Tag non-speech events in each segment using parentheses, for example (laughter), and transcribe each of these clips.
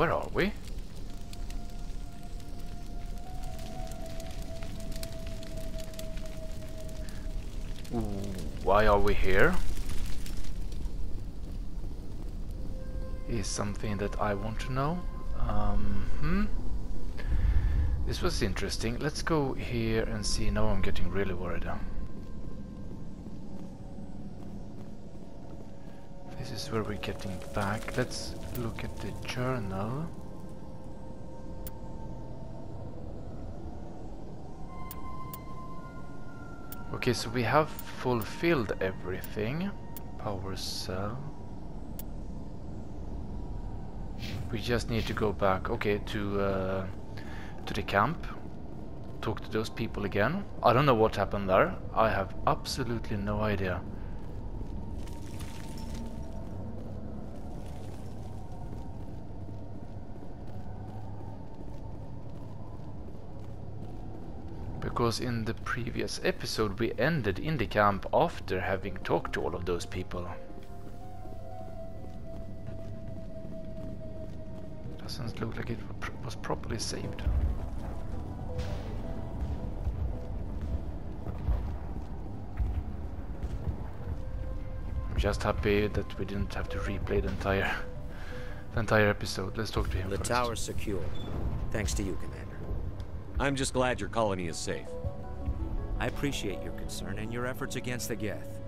Where are we? Why are we here? Is something that I want to know. Um, hmm? This was interesting. Let's go here and see. Now I'm getting really worried. This is where we're getting back. Let's look at the journal. Okay, so we have fulfilled everything. Power cell. We just need to go back, okay, to uh, to the camp. Talk to those people again. I don't know what happened there. I have absolutely no idea. Because in the previous episode we ended in the camp after having talked to all of those people. Doesn't look like it was properly saved. I'm just happy that we didn't have to replay the entire the entire episode. Let's talk to him The first. tower's secure. Thanks to you, Commander. I'm just glad your colony is safe. I appreciate your concern and your efforts against the Geth.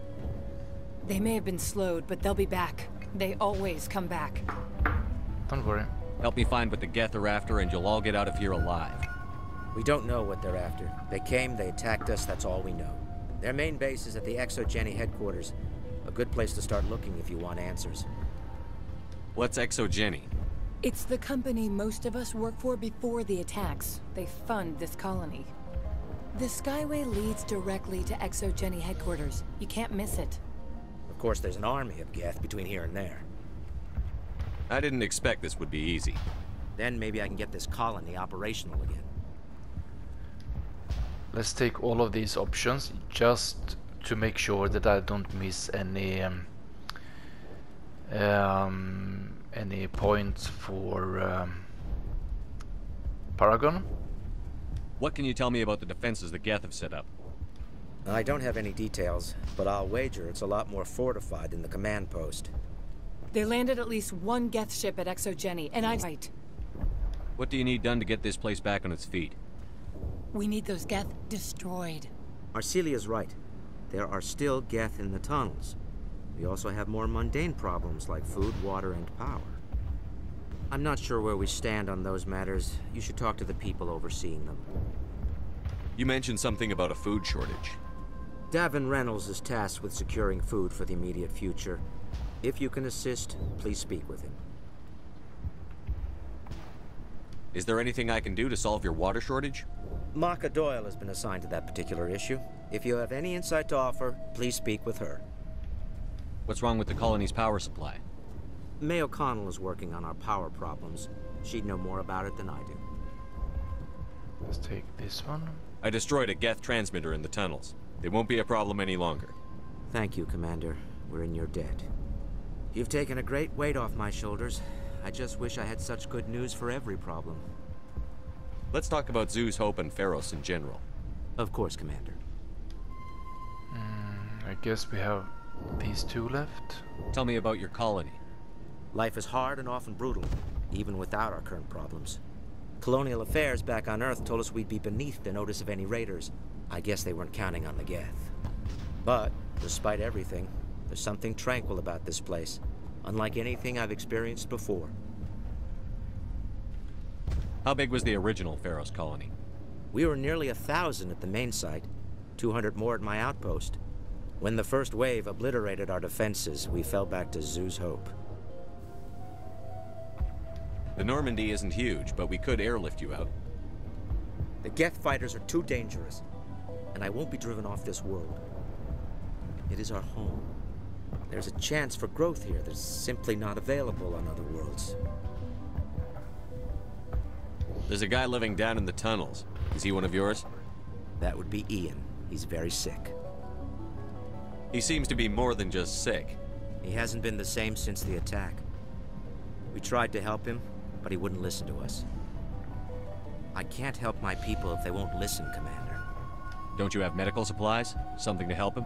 They may have been slowed, but they'll be back. They always come back. Don't worry. Help me find what the Geth are after and you'll all get out of here alive. We don't know what they're after. They came, they attacked us, that's all we know. Their main base is at the ExoGeni headquarters. A good place to start looking if you want answers. What's ExoGeni? It's the company most of us work for before the attacks. They fund this colony. The Skyway leads directly to ExoGeni headquarters. You can't miss it. Of course, there's an army of Geth between here and there. I didn't expect this would be easy. Then maybe I can get this colony operational again. Let's take all of these options just to make sure that I don't miss any um, um, any points for um, Paragon. What can you tell me about the defenses the Geth have set up? I don't have any details, but I'll wager it's a lot more fortified than the command post. They landed at least one Geth ship at ExoGeni, and I'm Right. What do you need done to get this place back on its feet? We need those Geth destroyed. Arcelia's right. There are still Geth in the tunnels. We also have more mundane problems like food, water, and power. I'm not sure where we stand on those matters. You should talk to the people overseeing them. You mentioned something about a food shortage. Davin Reynolds is tasked with securing food for the immediate future. If you can assist, please speak with him. Is there anything I can do to solve your water shortage? Maeko Doyle has been assigned to that particular issue. If you have any insight to offer, please speak with her. What's wrong with the colony's power supply? May O'Connell is working on our power problems. She'd know more about it than I do. Let's take this one. I destroyed a Geth transmitter in the tunnels. It won't be a problem any longer. Thank you, Commander. We're in your debt. You've taken a great weight off my shoulders. I just wish I had such good news for every problem. Let's talk about Zhu's, Hope, and Feros in general. Of course, Commander. Mm, I guess we have these two left. Tell me about your colony. Life is hard and often brutal, even without our current problems. Colonial Affairs back on Earth told us we'd be beneath the notice of any raiders. I guess they weren't counting on the Geth. But, despite everything, there's something tranquil about this place, unlike anything I've experienced before. How big was the original Feros colony? We were nearly a thousand at the main site, 200 more at my outpost. When the first wave obliterated our defenses, we fell back to Zhu's Hope. The Normandy isn't huge, but we could airlift you out. The Geth fighters are too dangerous, and I won't be driven off this world. It is our home. There's a chance for growth here that's simply not available on other worlds. There's a guy living down in the tunnels. Is he one of yours? That would be Ian. He's very sick. He seems to be more than just sick. He hasn't been the same since the attack. We tried to help him, but he wouldn't listen to us. I can't help my people if they won't listen, Commander. Don't you have medical supplies? Something to help him?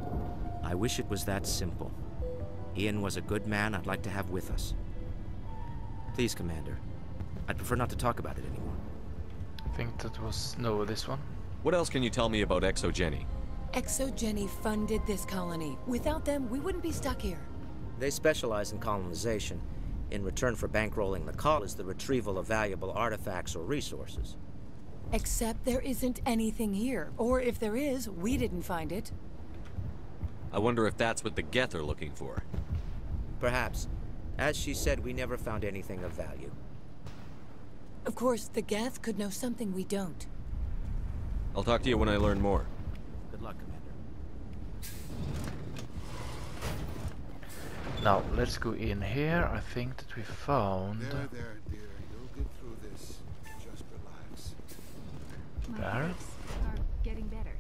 I wish it was that simple. Ian was a good man I'd like to have with us. Please, Commander. I'd prefer not to talk about it anymore. I think that was no this one. What else can you tell me about ExoGeni? ExoGeni funded this colony. Without them, we wouldn't be stuck here. They specialize in colonization. In return for bankrolling the call is the retrieval of valuable artifacts or resources. Except there isn't anything here. Or if there is, we didn't find it. I wonder if that's what the Geth are looking for. Perhaps. As she said, we never found anything of value. Of course, the Geth could know something we don't. I'll talk to you when I learn more. Good luck, Commander. Now let's go in here. I think that we found There, there, dear. You'll get through this. Just relax. My There. nerves are getting better.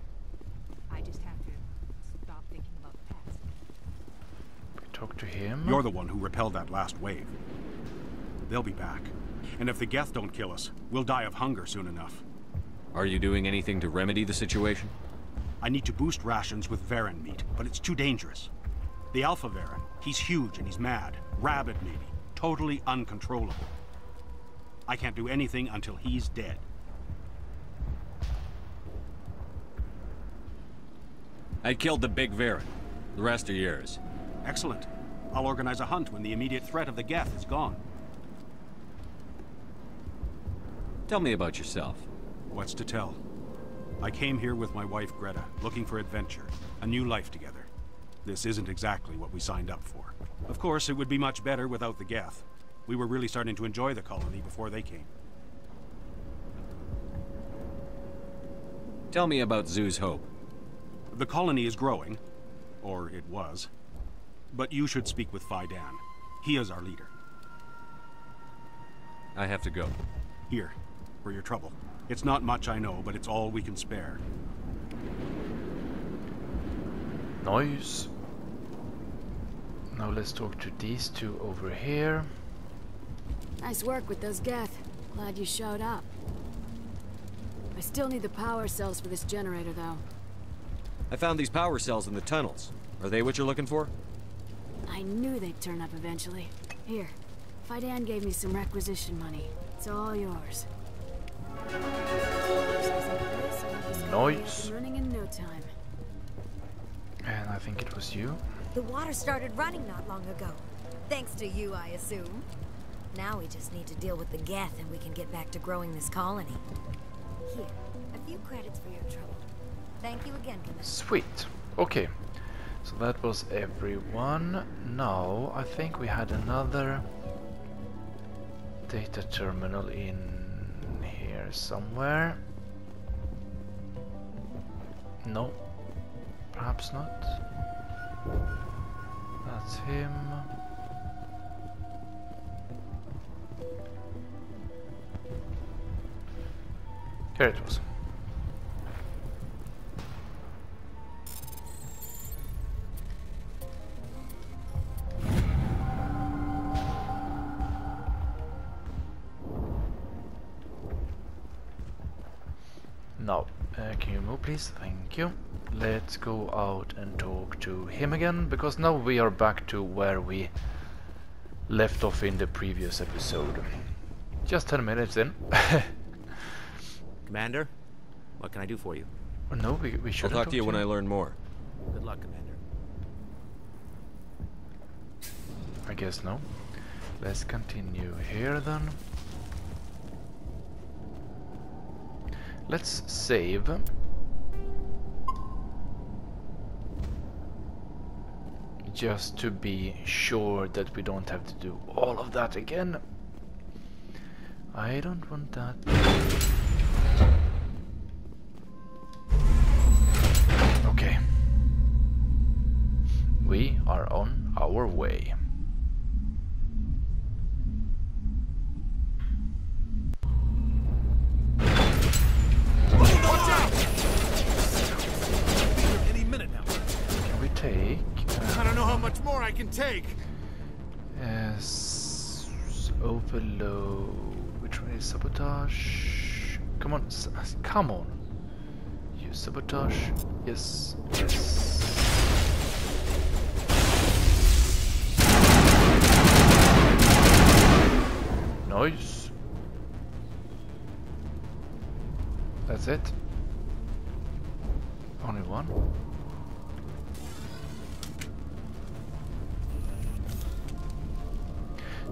I just have to stop thinking about the past. talk to him. You're the one who repelled that last wave. They'll be back. And if the Geth don't kill us, we'll die of hunger soon enough. Are you doing anything to remedy the situation? I need to boost rations with Varren meat, but it's too dangerous. The Alpha Varren, he's huge and he's mad. Rabid, maybe. Totally uncontrollable. I can't do anything until he's dead. I killed the big Varren. The rest are yours. Excellent. I'll organize a hunt when the immediate threat of the Geth is gone. Tell me about yourself. What's to tell? I came here with my wife Greta, looking for adventure, a new life together. This isn't exactly what we signed up for. Of course, it would be much better without the Geth. We were really starting to enjoy the colony before they came. Tell me about Zhu's Hope. The colony is growing, or it was. But you should speak with Fai Dan. He is our leader. I have to go. Here, for your trouble. It's not much, I know, but it's all we can spare. Nice. Now let's talk to these two over here. Nice work with those Geth. Glad you showed up. I still need the power cells for this generator, though. I found these power cells in the tunnels. Are they what you're looking for? I knew they'd turn up eventually. Here, Fai Dan gave me some requisition money. It's all yours. Nice. Running in no time. And I think it was you. The water started running not long ago. Thanks to you, I assume. Now we just need to deal with the Geth and we can get back to growing this colony. Here, a few credits for your trouble. Thank you again, Commander. Sweet. Okay. So that was everyone. Now I think we had another data terminal in here somewhere. No. Perhaps not. That's him. Here it was. Please? Thank you. Let's go out and talk to him again, because now we are back to where we left off in the previous episode. Just 10 minutes in. (laughs) Commander, what can I do for you? Oh, no, we, we I'll should talk to you when I learn more. Good luck, Commander. I guess no. Let's continue here then. Let's save. Just to be sure that we don't have to do all of that again. I don't want that. I can take. uh, s- overload? Complete sabotage. Come on, come on. Use sabotage. Yes, yes. Nice. That's it. Only one.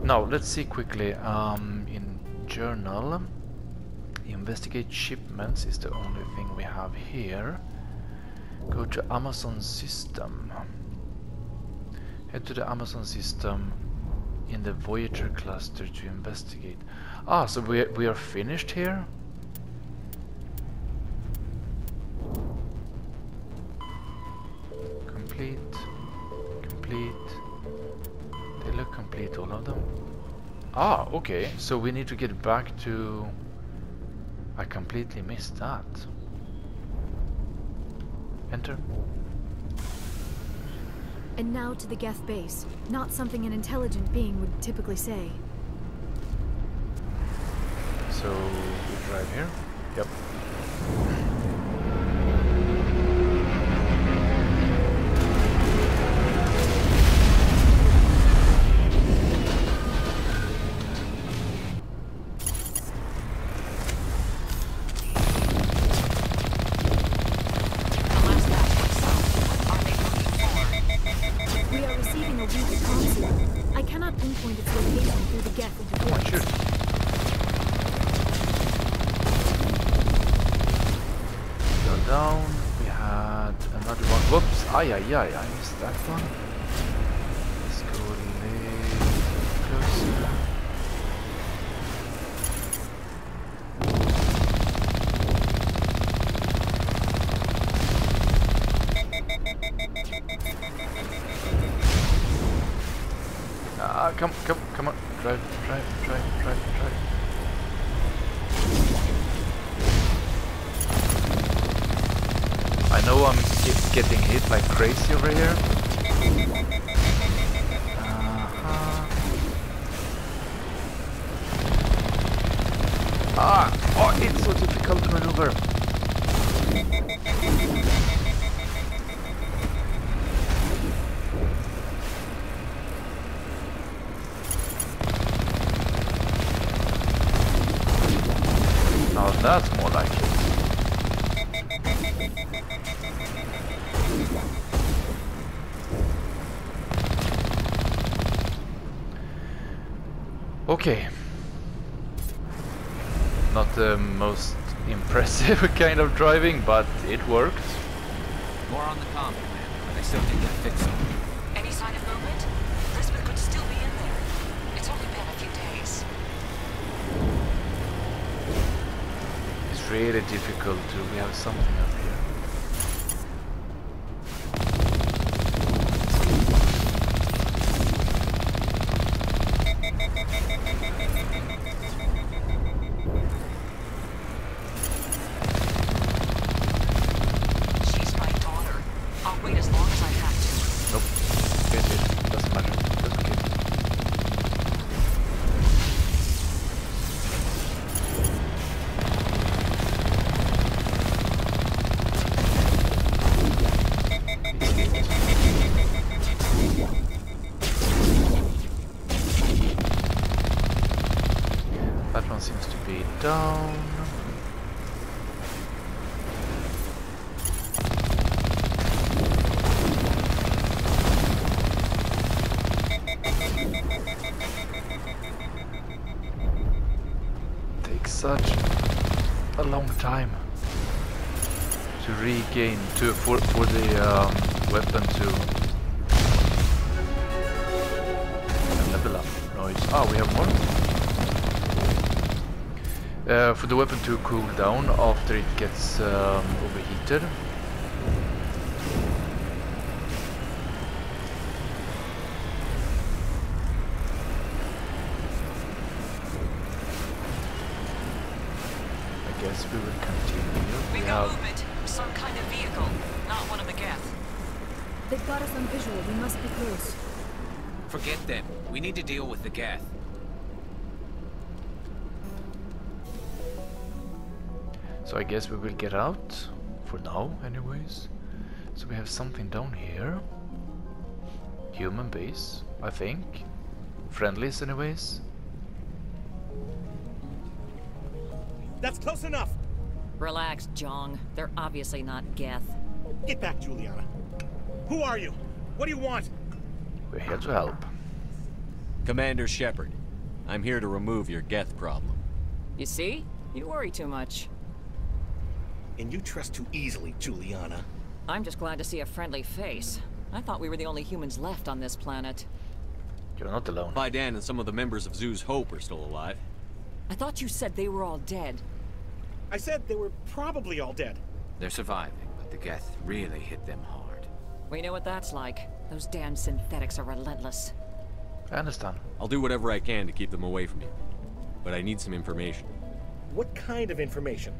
Now let's see quickly. Um, in journal, investigate shipments is the only thing we have here. Go to Amazon system. Head to the Amazon system in the Voyager cluster to investigate. Ah, so we we are finished here. Complete. Complete. Complete, all of them. Ah, okay. So we need to get back to... I completely missed that. Enter. And now to the Geth base. Not something an intelligent being would typically say. So we drive here. Yep. ja, ja, ja. (laughs) impressive kind of driving, but it worked. More on the comm, man, I still think that fix it. Any sign of movement? Elizabeth could still be in there. It's only been a few days. It's really difficult to. We have something up here. Such a long time to regain to for for the um, weapon to level up. Nice. Ah, we have more. Uh, for the weapon to cool down after it gets um, overheated. The Geth. So I guess we will get out. For now, anyways. So we have something down here. Human base, I think. Friendlies, anyways. That's close enough. Relax, Jeong. They're obviously not Geth. Get back, Juliana. Who are you? What do you want? We're here to help. Commander Shepard, I'm here to remove your Geth problem. You see? You worry too much. And you trust too easily, Juliana. I'm just glad to see a friendly face. I thought we were the only humans left on this planet. You're not alone. Fai Dan and some of the members of Zhu's Hope are still alive. I thought you said they were all dead. I said they were probably all dead. They're surviving, but the Geth really hit them hard. We know what that's like. Those damn synthetics are relentless. I understand. I'll do whatever I can to keep them away from you. But I need some information. What kind of information?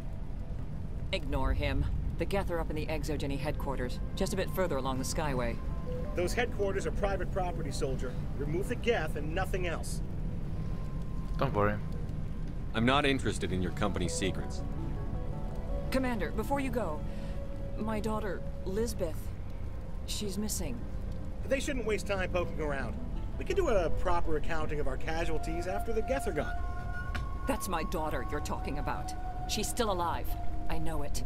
Ignore him. The Geth are up in the ExoGeni headquarters, just a bit further along the Skyway. Those headquarters are private property, soldier. Remove the Geth and nothing else. Don't worry. I'm not interested in your company's secrets. Commander, before you go, my daughter, Lizbeth, she's missing. They shouldn't waste time poking around. We can do a proper accounting of our casualties after the Geth are gone. That's my daughter you're talking about. She's still alive. I know it.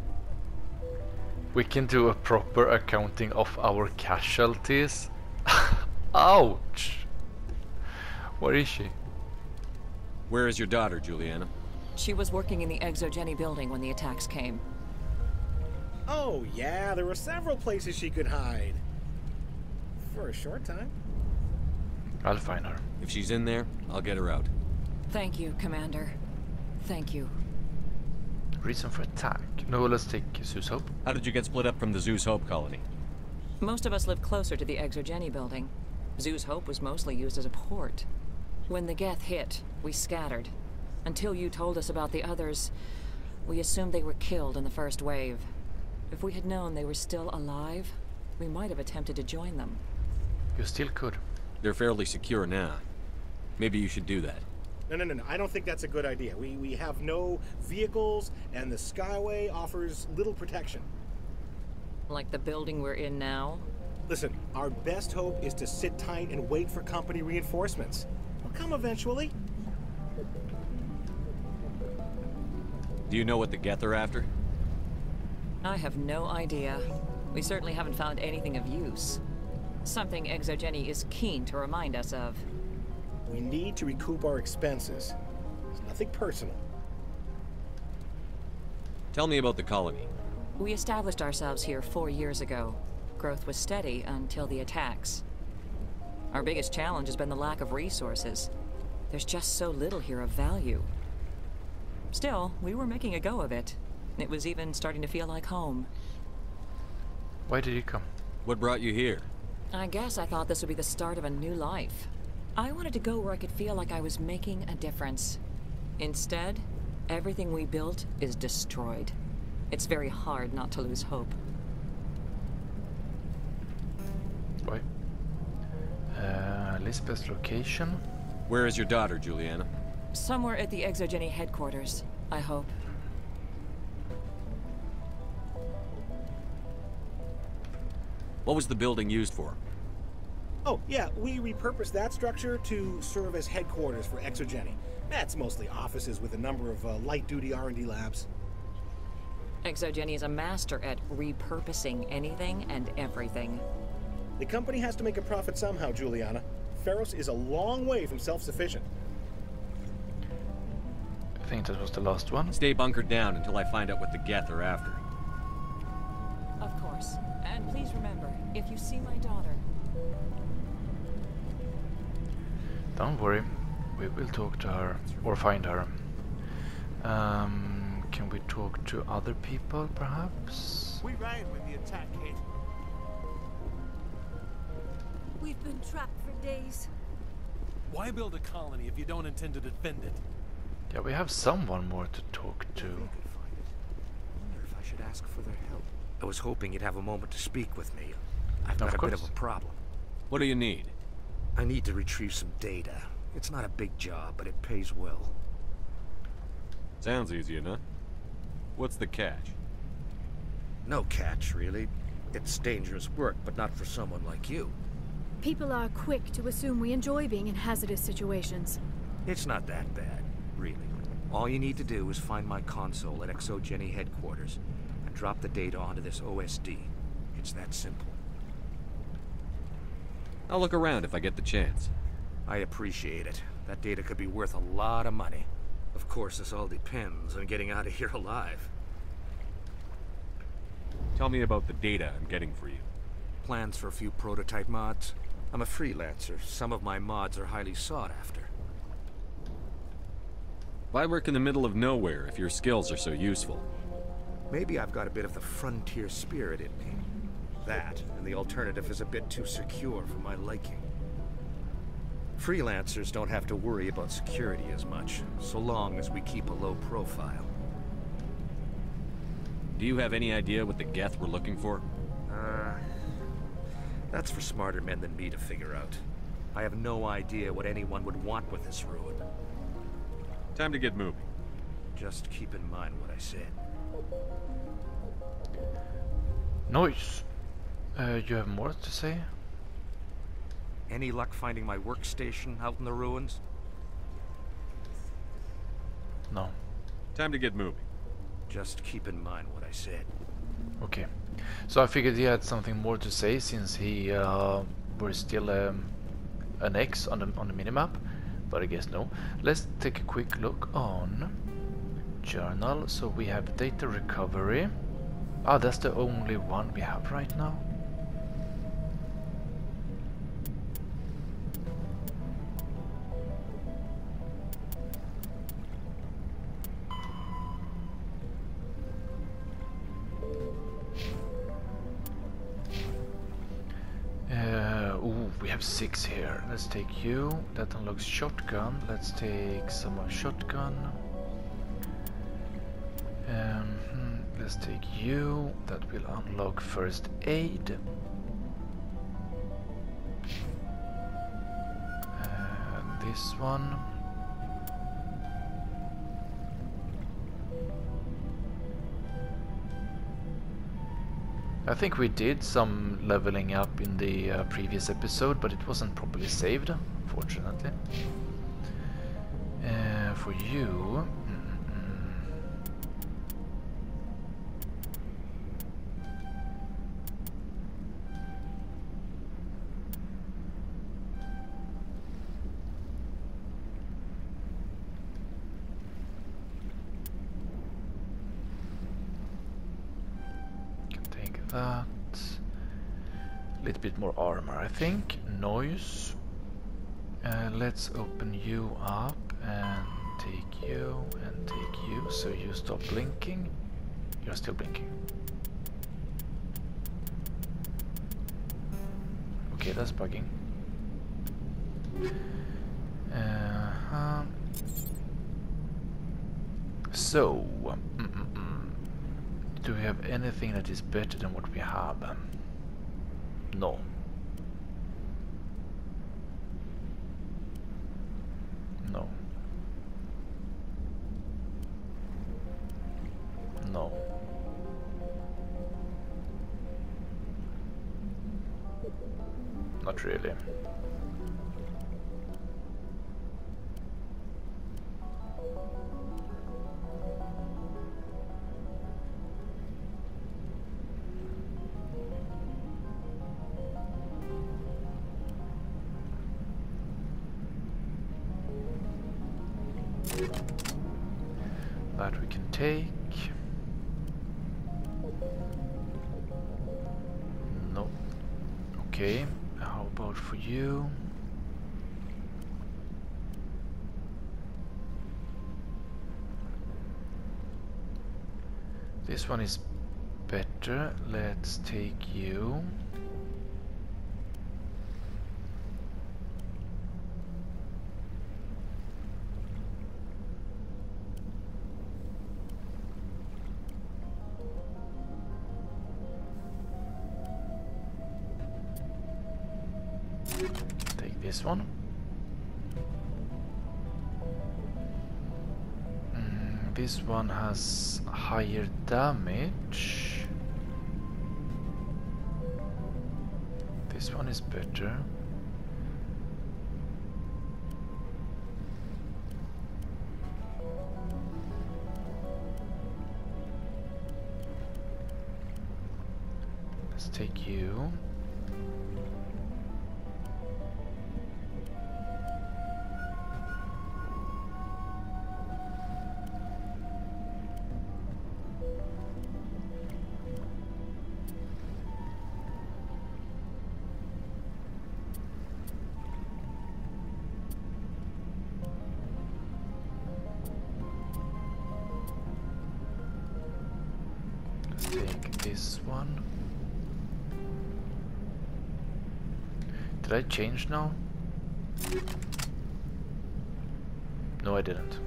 We can do a proper accounting of our casualties. (laughs) Ouch! Where is she? Where is your daughter, Juliana? She was working in the ExoGeni building when the attacks came. Oh, yeah, there were several places she could hide. For a short time. I'll find her. If she's in there, I'll get her out. Thank you, Commander. Thank you. Reason for attack. No, let's take Zhu's Hope. How did you get split up from the Zhu's Hope colony? Most of us lived closer to the ExoGeni building. Zhu's Hope was mostly used as a port. When the Geth hit, we scattered. Until you told us about the others, we assumed they were killed in the first wave. If we had known they were still alive, we might have attempted to join them. You still could. They're fairly secure now. Maybe you should do that. No, no, no, no. I don't think that's a good idea. We, we have no vehicles, and the Skyway offers little protection. Like the building we're in now? Listen, our best hope is to sit tight and wait for company reinforcements. They'll come eventually. Do you know what the Geth are after? I have no idea. We certainly haven't found anything of use. Something ExoGeni is keen to remind us of. We need to recoup our expenses. It's nothing personal. Tell me about the colony. We established ourselves here four years ago. Growth was steady until the attacks. Our biggest challenge has been the lack of resources. There's just so little here of value. Still, we were making a go of it. It was even starting to feel like home. Why did you come? What brought you here? I guess I thought this would be the start of a new life. I wanted to go where I could feel like I was making a difference. Instead, everything we built is destroyed. It's very hard not to lose hope. Why? Uh, Lizbeth's location? Where is your daughter, Juliana? Somewhere at the ExoGeni headquarters, I hope. What was the building used for? Oh, yeah, we repurposed that structure to serve as headquarters for ExoGeni. That's mostly offices with a number of uh, light-duty R&D labs. ExoGeni is a master at repurposing anything and everything. The company has to make a profit somehow, Juliana. Feros is a long way from self-sufficient. I think that was the last one. Stay bunkered down until I find out what the Geth are after. Of course. And please remember, if you see my daughter... Don't worry. We will talk to her. Or find her. Um, can we talk to other people, perhaps? We ran when the attack hit. We've been trapped for days. Why build a colony if you don't intend to defend it? Yeah, we have someone more to talk to. I wonder if I should ask for their help. I was hoping you'd have a moment to speak with me. I've got Of a bit of a problem. What do you need? I need to retrieve some data. It's not a big job, but it pays well. Sounds easy enough. What's the catch? No catch, really. It's dangerous work, but not for someone like you. People are quick to assume we enjoy being in hazardous situations. It's not that bad, really. All you need to do is find my console at ExoGeni headquarters and drop the data onto this OSD. It's that simple. I'll look around if I get the chance. I appreciate it. That data could be worth a lot of money. Of course, this all depends on getting out of here alive. Tell me about the data I'm getting for you. Plans for a few prototype mods. I'm a freelancer. Some of my mods are highly sought after. Why work in the middle of nowhere if your skills are so useful? Maybe I've got a bit of the frontier spirit in me. That, and the alternative is a bit too secure for my liking. Freelancers don't have to worry about security as much, so long as we keep a low profile. Do you have any idea what the Geth we're looking for? Uh, that's for smarter men than me to figure out. I have no idea what anyone would want with this ruin. Time to get moving. Just keep in mind what I said. Noise. Uh, you have more to say? Any luck finding my workstation out in the ruins? No. Time to get moving. Just keep in mind what I said. Okay. So I figured he had something more to say since he uh, was still um, an X on the on the minimap, but I guess no. Let's take a quick look on journal. So we have data recovery. Ah, that's the only one we have right now. Uh, ooh, we have six here. Let's take you. That unlocks shotgun. Let's take some shotgun. Um, hmm, let's take you. That will unlock first aid. This one. I think we did some leveling up in the uh, previous episode, but it wasn't properly saved, unfortunately. Uh, for you... more armor, I think. Noise. Uh, let's open you up and take you and take you. So you stop blinking. You're still blinking. Okay, that's bugging. Uh -huh. So, mm -mm do we have anything that is better than what we have? No. No. No. Not really. One is better. Let's take you. Take this one. Mm, this one has higher damage. This one is better. Let's take you. Did I change now? No, I didn't.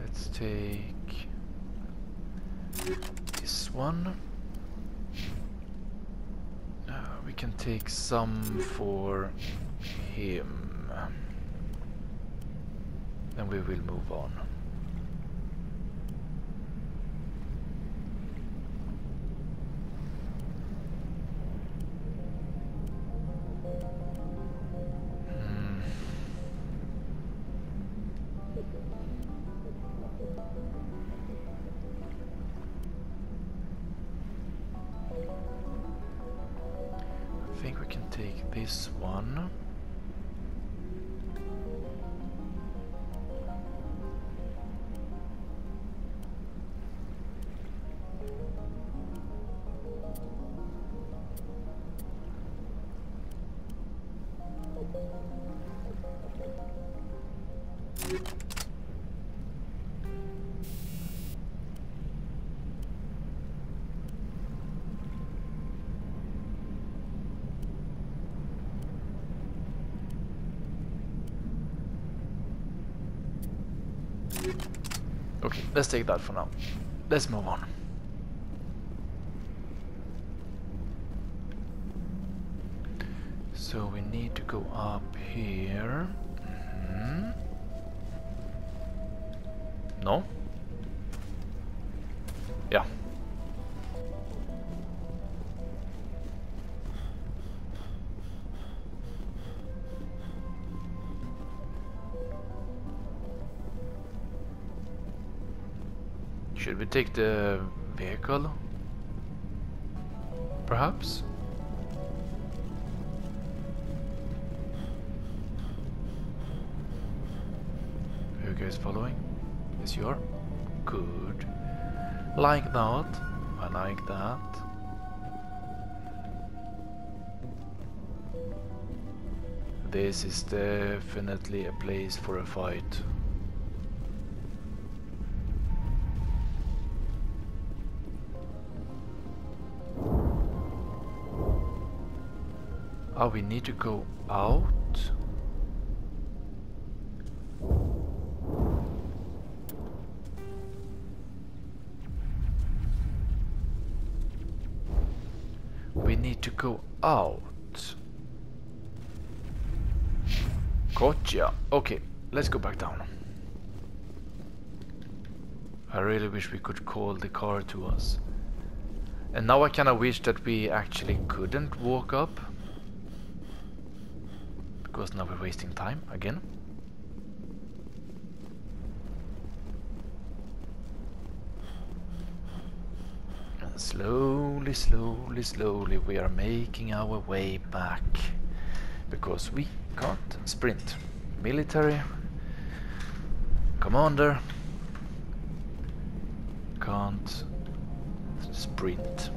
Let's take this one. Uh, we can take some for him. Then we will move on. One. Okay, let's take that for now. Let's move on. So we need to go up here. Should we take the vehicle? Perhaps? Who goes following? Is your? Good. Like that. I like that. This is definitely a place for a fight. We need to go out? We need to go out. Gotcha. Okay, let's go back down. I really wish we could call the car to us. And now I kinda wish that we actually couldn't walk up. Because now we're wasting time again. And slowly, slowly, slowly we are making our way back. Because we can't sprint. Military, commander, can't sprint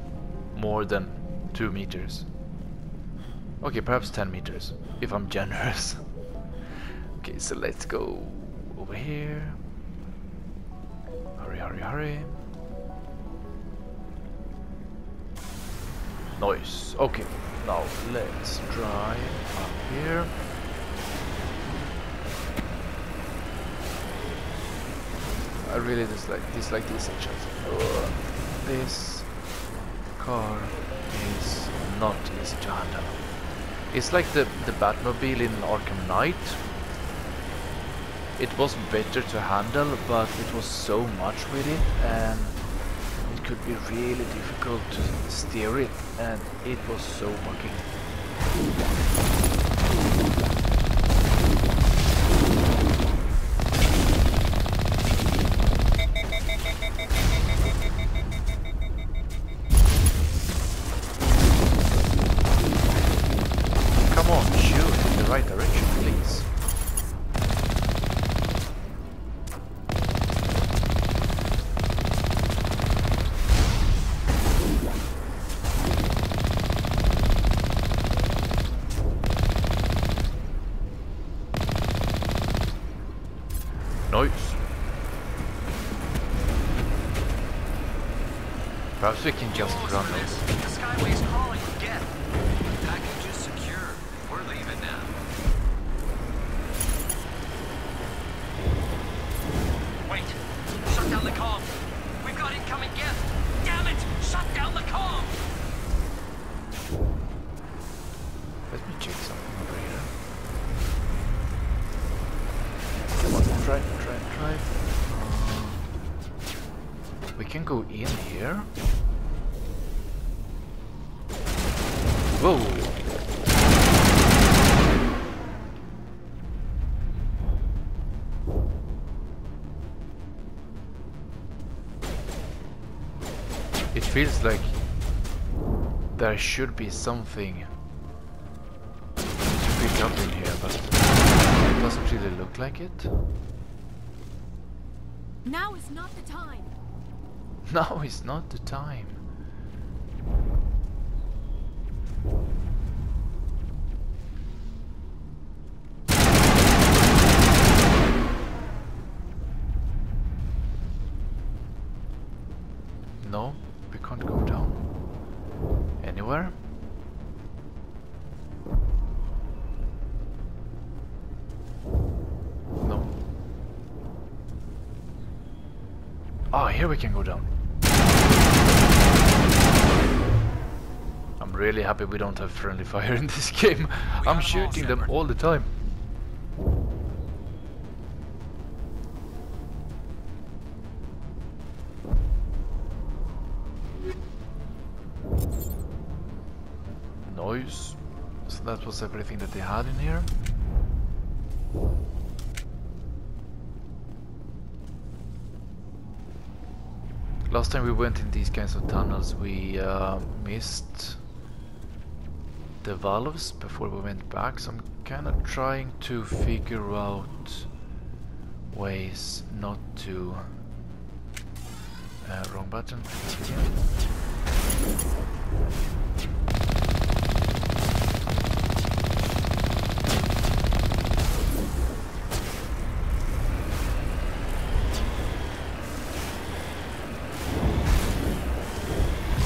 more than two meters. Okay, perhaps 10 meters, if I'm generous. okay, so let's go over here. Hurry, hurry, hurry. Nice. Okay, now let's drive up here. I really dislike, dislike these sections. Ugh. This car is not easy to handle. It's like the the Batmobile in Arkham Knight. It was better to handle, but it was so much with it, and it could be really difficult to steer it, and it was so bugging. Come on, shoot in the right direction, please. Nice. Can just run there should be something to pick up in here, but it doesn't really look like it. Now is not the time. (laughs) Now is not the time. No, here we can go down. I'm really happy we don't have friendly fire in this (laughs) game. I'm shooting them all the time. Noise. So that was everything that they had in here. Last time we went in these kinds of tunnels we uh, missed the valves before we went back so I'm kind of trying to figure out ways not to uh, wrong button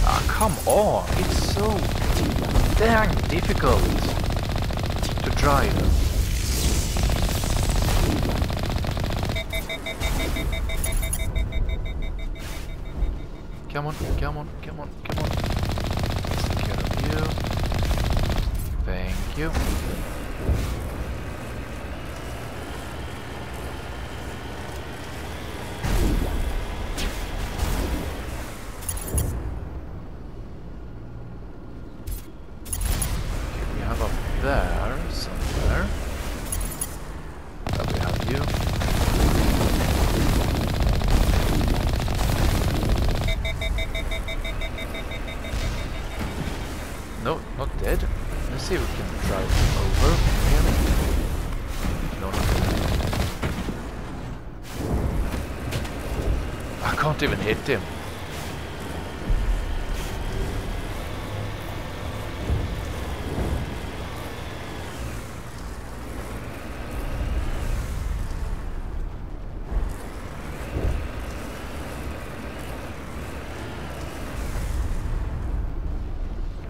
Ah, come on! It's so dang difficult to drive. Come on, come on, come on, come on. Take care of you. Thank you. Can't even hit him.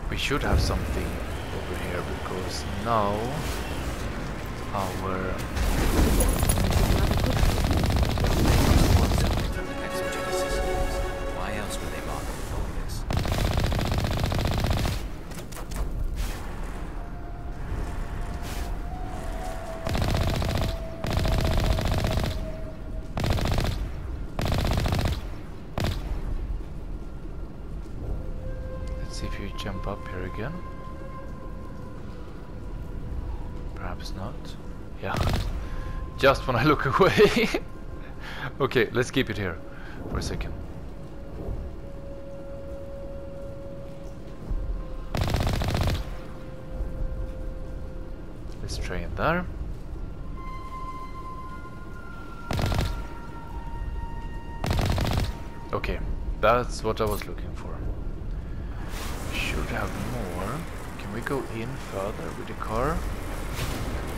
We should have something over here because now again. Perhaps not. Yeah. Just when I look (laughs) away. okay, let's keep it here for a second. Let's try it there. Okay, that's what I was looking for. Should have we go in further with the car?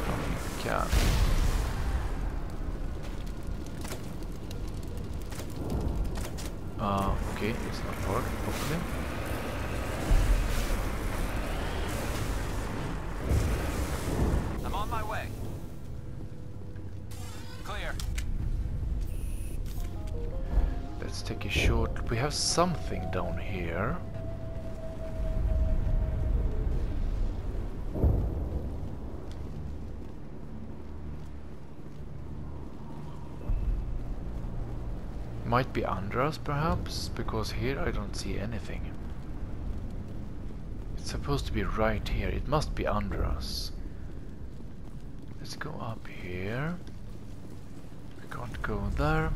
I we can. Uh, okay, it's not parked properly. I'm on my way. Clear. Let's take a short... We have something down here. Might be under us, perhaps? Because here I don't see anything. It's supposed to be right here. It must be under us. Let's go up here. We can't go there.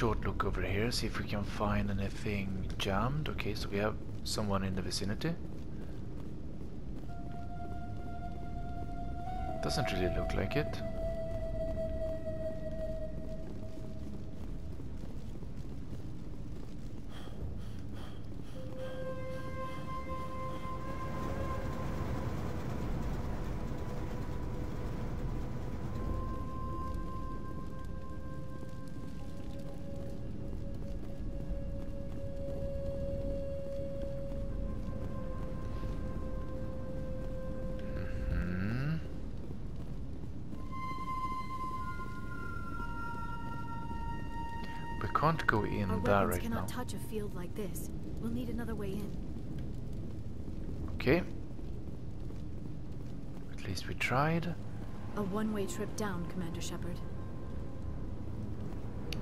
Short look over here, see if we can find anything jammed. Okay, so we have someone in the vicinity. Doesn't really look like it. Can't go in Our there right cannot now. touch a field like this. We'll need another way in. Okay. At least we tried. A one-way trip down, Commander Shepard.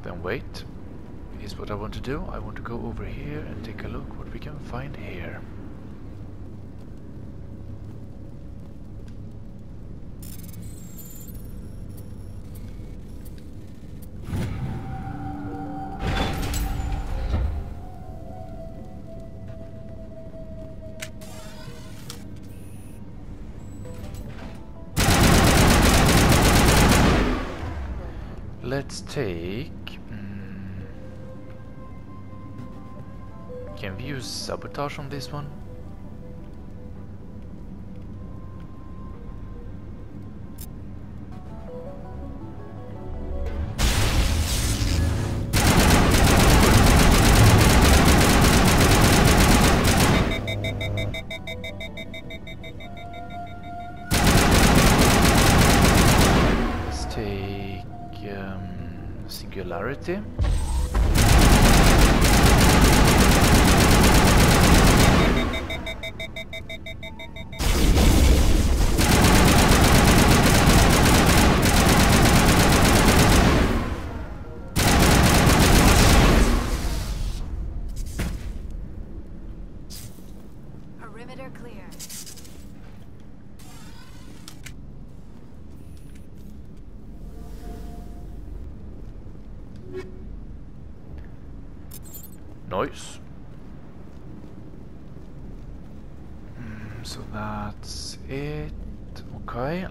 Then wait. Is what I want to do. I want to go over here and take a look what we can find here. Sabotage on this one?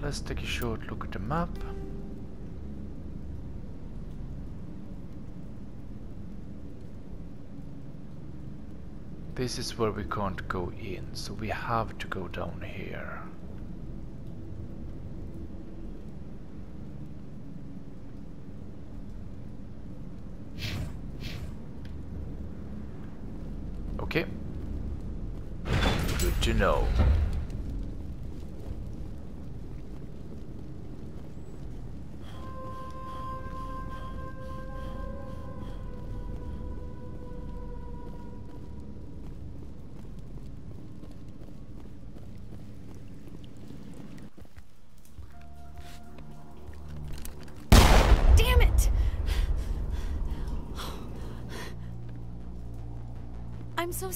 Let's take a short look at the map. This is where we can't go in, so we have to go down here. Okay. Good to know.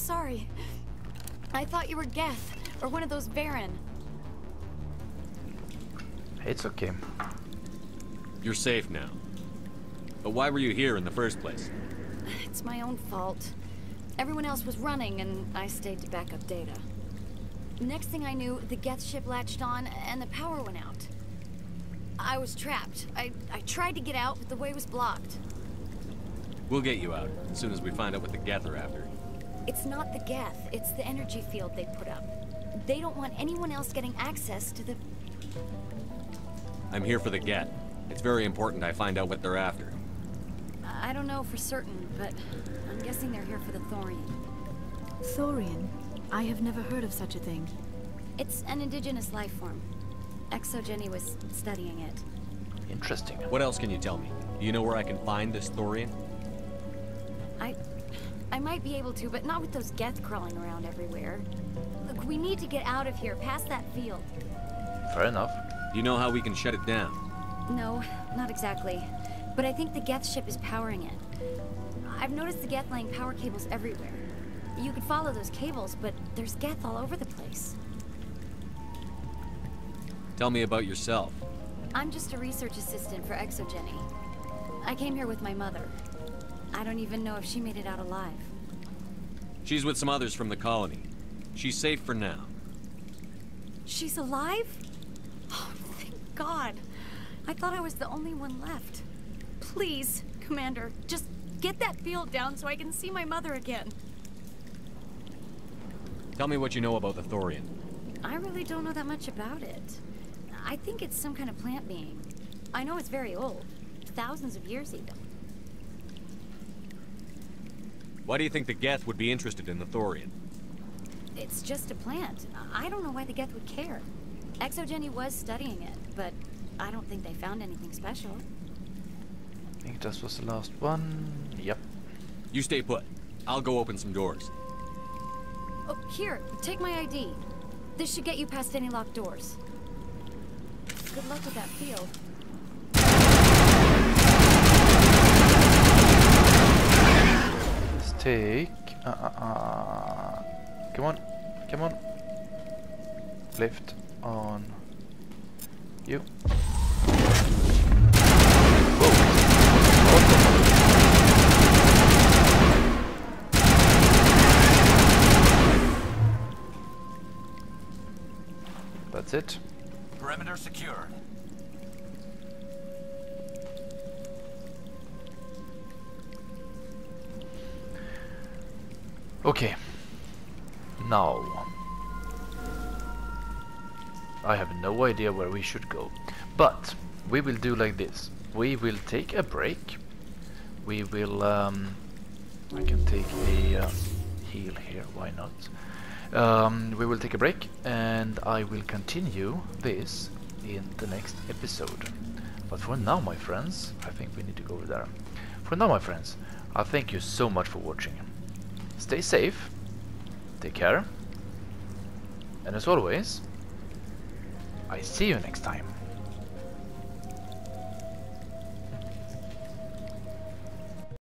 Sorry. I thought you were Geth, or one of those Varren. It's okay. You're safe now. But why were you here in the first place? It's my own fault. Everyone else was running, and I stayed to back up data. Next thing I knew, the Geth ship latched on, and the power went out. I was trapped. I, I tried to get out, but the way was blocked. We'll get you out, as soon as we find out what the Geth are after. It's not the Geth, it's the energy field they put up. They don't want anyone else getting access to the... I'm here for the Geth. It's very important I find out what they're after. I don't know for certain, but I'm guessing they're here for the Thorian. Thorian? I have never heard of such a thing. It's an indigenous life form. ExoGeni was studying it. Interesting. What else can you tell me? Do you know where I can find this Thorian? I... I might be able to, but not with those Geth crawling around everywhere. Look, we need to get out of here, past that field. Fair enough. Do you know how we can shut it down? No, not exactly. But I think the Geth ship is powering it. I've noticed the Geth laying power cables everywhere. You could follow those cables, but there's Geth all over the place. Tell me about yourself. I'm just a research assistant for ExoGeni. I came here with my mother. I don't even know if she made it out alive. She's with some others from the colony. She's safe for now. She's alive? Oh, thank God. I thought I was the only one left. Please, Commander, just get that field down so I can see my mother again. Tell me what you know about the Thorian. I really don't know that much about it. I think it's some kind of plant being. I know it's very old. Thousands of years even. Why do you think the Geth would be interested in the Thorian? It's just a plant. I don't know why the Geth would care. ExoGeni was studying it, but I don't think they found anything special. I think this was the last one. Yep. You stay put. I'll go open some doors. Oh, here, take my ID. This should get you past any locked doors. Good luck with that field. Let's take. Uh, uh, uh. Come on, come on. Lift on you. That's it. Perimeter secure. Okay. Now. I have no idea where we should go. But we will do like this. We will take a break. We will... Um, I can take a uh, heal here, why not? Um, we will take a break and I will continue this in the next episode. But for now, my friends, I think we need to go over there. For now, my friends, I thank you so much for watching. Stay safe, take care, and as always, I see you next time.